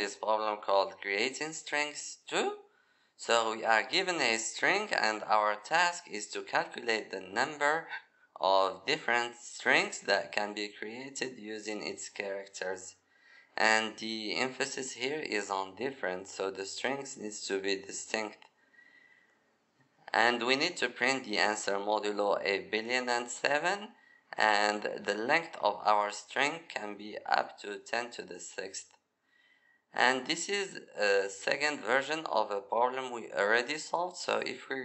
this problem called creating strings 2. So we are given a string and our task is to calculate the number of different strings that can be created using its characters. And the emphasis here is on different, so the strings needs to be distinct. And we need to print the answer modulo a billion and seven and the length of our string can be up to 10 to the sixth. And this is a second version of a problem we already solved. So if we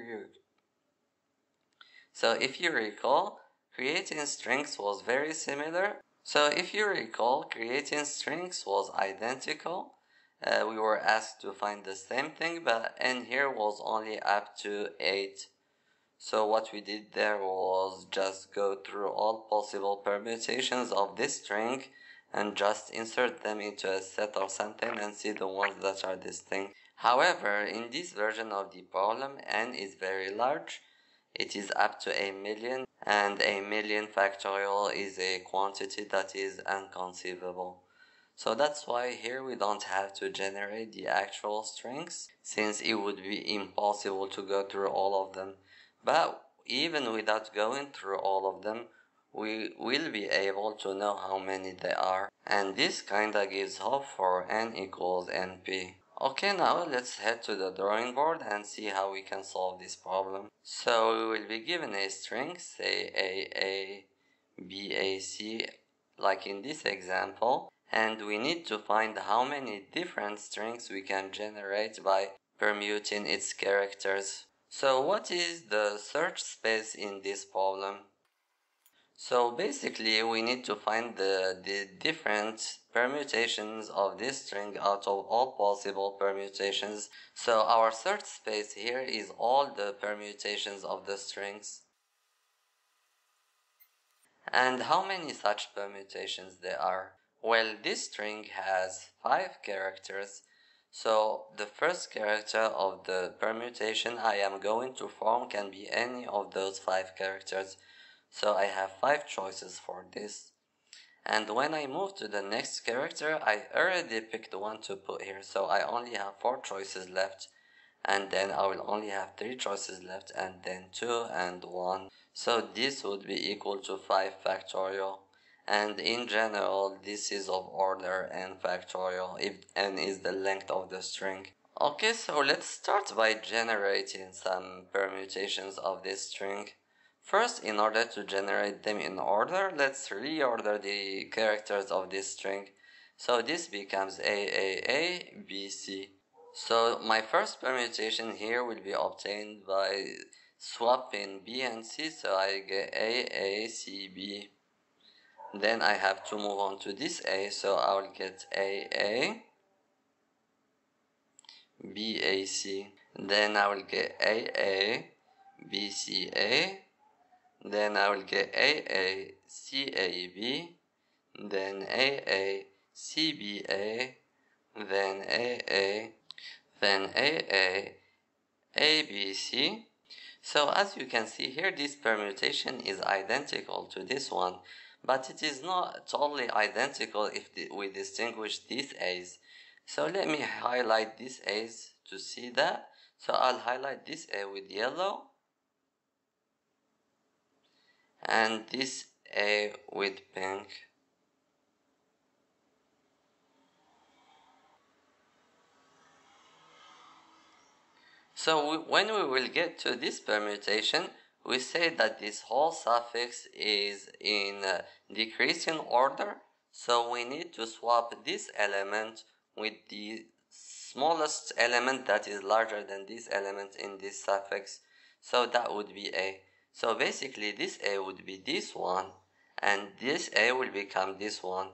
so if you recall, creating strings was very similar. So if you recall, creating strings was identical. Uh, we were asked to find the same thing, but n here was only up to 8 so what we did there was just go through all possible permutations of this string and just insert them into a set or something and see the ones that are distinct. However, in this version of the problem, n is very large. It is up to a million and a million factorial is a quantity that is inconceivable. So that's why here we don't have to generate the actual strings since it would be impossible to go through all of them. But even without going through all of them, we will be able to know how many there are. And this kinda gives hope for n equals np. Okay, now let's head to the drawing board and see how we can solve this problem. So we will be given a string, say a, a, b, a, c, like in this example, and we need to find how many different strings we can generate by permuting its characters. So what is the search space in this problem? So basically we need to find the, the different permutations of this string out of all possible permutations. So our search space here is all the permutations of the strings. And how many such permutations there are? Well, this string has five characters so the first character of the permutation I am going to form can be any of those five characters. So I have five choices for this. And when I move to the next character, I already picked one to put here. So I only have four choices left. And then I will only have three choices left and then two and one. So this would be equal to five factorial and in general this is of order n factorial if n is the length of the string. Okay, so let's start by generating some permutations of this string. First, in order to generate them in order, let's reorder the characters of this string. So this becomes AAA, BC. So my first permutation here will be obtained by swapping B and C, so I get AACB. Then I have to move on to this A, so I will get AA, BAC. Then I will get AA, BCA. Then I will get AA, CAB. Then AA, CBA. Then AA, then AA, ABC. So as you can see here, this permutation is identical to this one but it is not totally identical if we distinguish these A's. So let me highlight these A's to see that. So I'll highlight this A with yellow and this A with pink. So we, when we will get to this permutation, we say that this whole suffix is in uh, decreasing order. So we need to swap this element with the smallest element that is larger than this element in this suffix. So that would be a so basically this a would be this one and this a will become this one.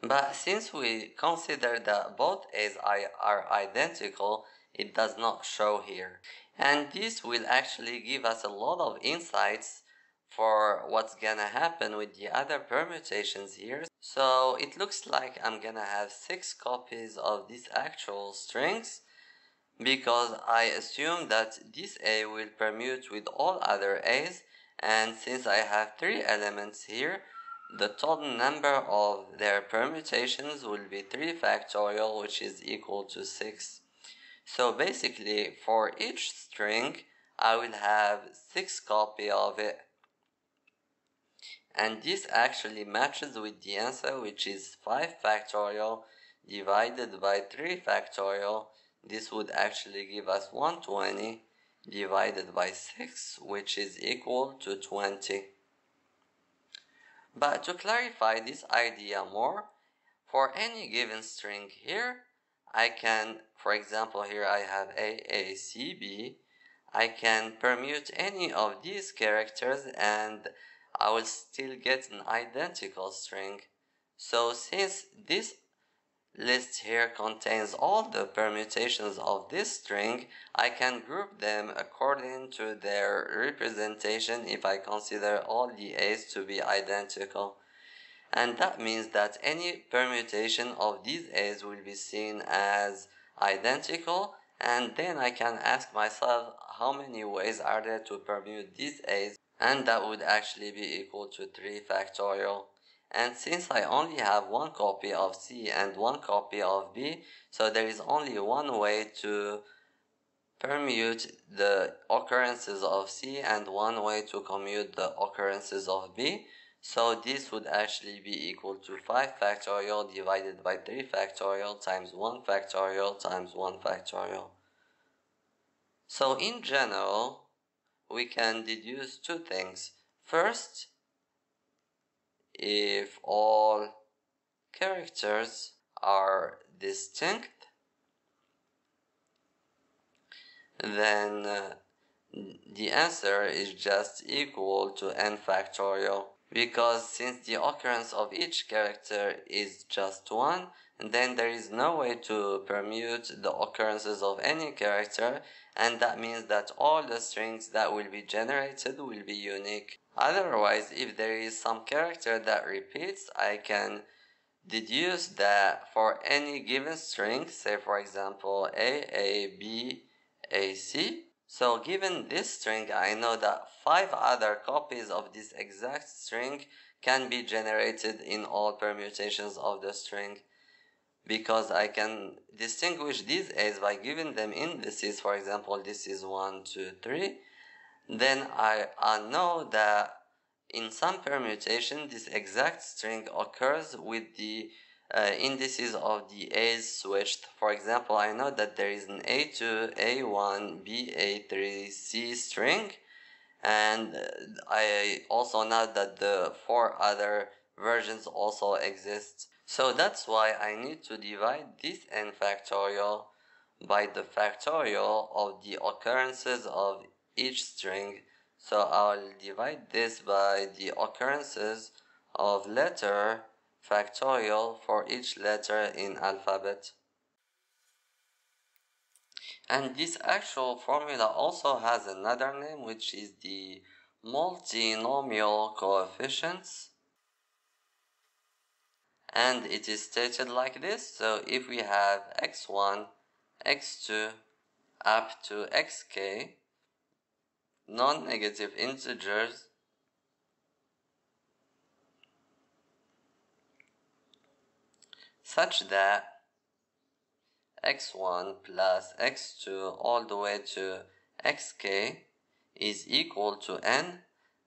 But since we consider that both a's I are identical it does not show here. And this will actually give us a lot of insights for what's gonna happen with the other permutations here. So it looks like I'm gonna have six copies of these actual strings because I assume that this A will permute with all other A's and since I have three elements here the total number of their permutations will be 3 factorial which is equal to 6. So basically for each string I will have 6 copy of it and this actually matches with the answer which is 5 factorial divided by 3 factorial this would actually give us 120 divided by 6 which is equal to 20 but to clarify this idea more for any given string here I can for example here I have A A C B I can permute any of these characters and I will still get an identical string. So since this list here contains all the permutations of this string, I can group them according to their representation if I consider all the a's to be identical. And that means that any permutation of these a's will be seen as identical and then I can ask myself how many ways are there to permute these a's and that would actually be equal to 3 factorial. And since I only have one copy of C and one copy of B, so there is only one way to permute the occurrences of C and one way to commute the occurrences of B. So this would actually be equal to 5 factorial divided by 3 factorial times 1 factorial times 1 factorial. So in general, we can deduce two things. First, if all characters are distinct, then uh, the answer is just equal to n factorial. Because since the occurrence of each character is just one, then there is no way to permute the occurrences of any character and that means that all the strings that will be generated will be unique. Otherwise, if there is some character that repeats, I can deduce that for any given string, say for example A, A, B, A, C, so given this string, I know that five other copies of this exact string can be generated in all permutations of the string because I can distinguish these A's by giving them indices. For example, this is 1, 2, 3. Then I, I know that in some permutation, this exact string occurs with the uh, indices of the A's switched. For example, I know that there is an A2, A1, B, A3, C string. And I also know that the four other versions also exist. So that's why I need to divide this n factorial by the factorial of the occurrences of each string. So I'll divide this by the occurrences of letter factorial for each letter in alphabet. And this actual formula also has another name which is the multinomial coefficients and it is stated like this. So if we have x1 x2 up to xk non-negative integers such that x1 plus x2 all the way to xk is equal to n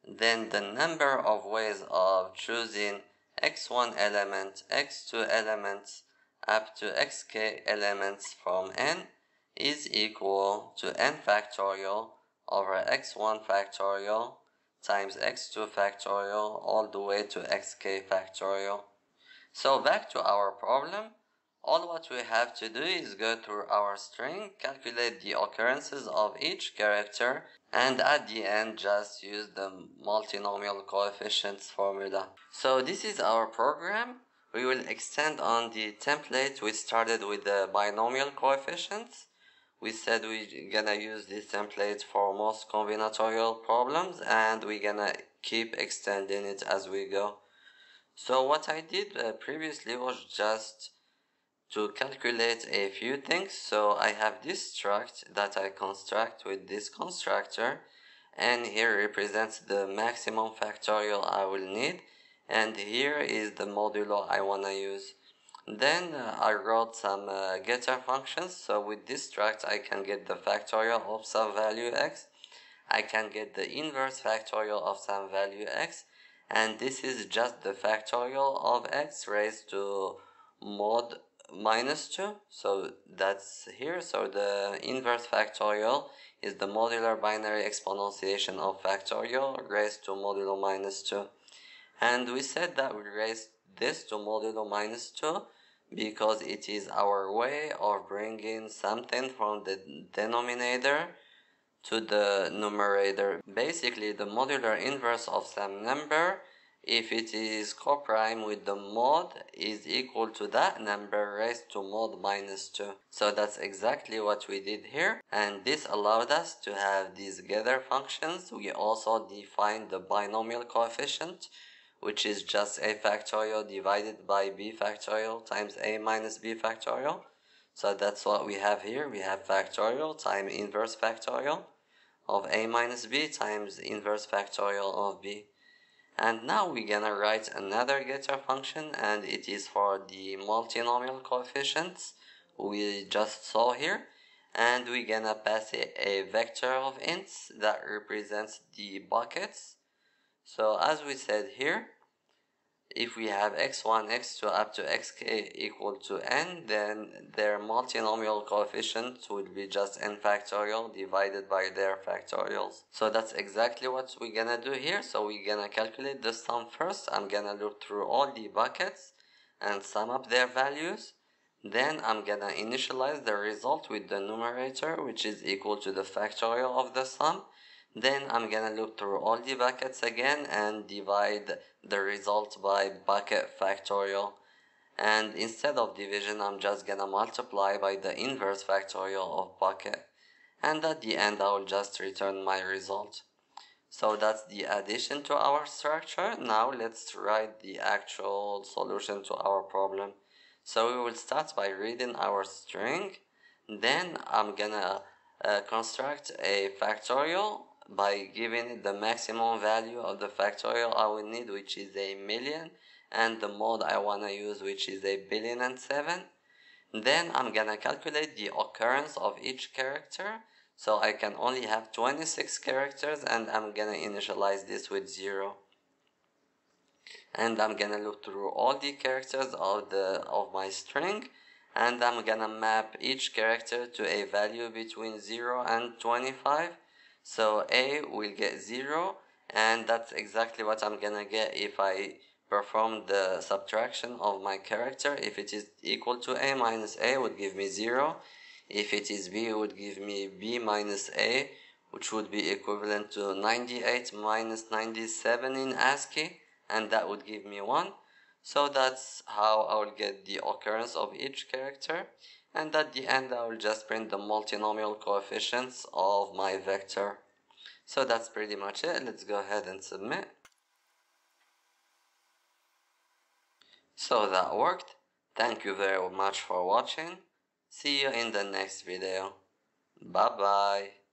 then the number of ways of choosing x1 element, x2 elements up to xk elements from n is equal to n factorial over x1 factorial times x2 factorial all the way to xk factorial. So back to our problem. All what we have to do is go through our string, calculate the occurrences of each character, and at the end just use the multinomial coefficients formula. So this is our program. We will extend on the template we started with the binomial coefficients. We said we're gonna use this template for most combinatorial problems and we're gonna keep extending it as we go. So what I did uh, previously was just to calculate a few things. So I have this struct that I construct with this constructor and here represents the maximum factorial I will need and here is the modulo I wanna use. Then uh, I wrote some uh, getter functions. So with this struct, I can get the factorial of some value x. I can get the inverse factorial of some value x. And this is just the factorial of x raised to mod minus 2. So that's here. So the inverse factorial is the modular binary exponentiation of factorial raised to modulo minus 2. And we said that we raised this to modulo minus 2 because it is our way of bringing something from the denominator to the numerator. Basically, the modular inverse of some number, if it is coprime with the mod, is equal to that number raised to mod minus 2. So that's exactly what we did here. And this allowed us to have these getter functions. We also defined the binomial coefficient which is just a factorial divided by b factorial times a minus b factorial. So that's what we have here. We have factorial times inverse factorial of a minus b times inverse factorial of b. And now we're gonna write another getter function and it is for the multinomial coefficients we just saw here. And we're gonna pass it a vector of ints that represents the buckets. So as we said here, if we have x1, x2 up to xk equal to n, then their multinomial coefficient would be just n factorial divided by their factorials. So that's exactly what we're gonna do here. So we're gonna calculate the sum first. I'm gonna look through all the buckets and sum up their values. Then I'm gonna initialize the result with the numerator, which is equal to the factorial of the sum. Then I'm gonna look through all the buckets again and divide the result by bucket factorial. And instead of division, I'm just gonna multiply by the inverse factorial of bucket. And at the end, I will just return my result. So that's the addition to our structure. Now let's write the actual solution to our problem. So we will start by reading our string. Then I'm gonna uh, construct a factorial by giving the maximum value of the factorial I will need which is a million and the mode I want to use which is a billion and seven. Then I'm gonna calculate the occurrence of each character. So I can only have 26 characters and I'm gonna initialize this with 0 and I'm gonna look through all the characters of the of my string and I'm gonna map each character to a value between 0 and 25 so A will get 0 and that's exactly what I'm gonna get if I perform the subtraction of my character. If it is equal to A minus A would give me 0. If it is B would give me B minus A which would be equivalent to 98 minus 97 in ASCII and that would give me 1. So that's how I will get the occurrence of each character and at the end I will just print the multinomial coefficients of my vector. So that's pretty much it. Let's go ahead and submit. So that worked. Thank you very much for watching. See you in the next video. Bye bye.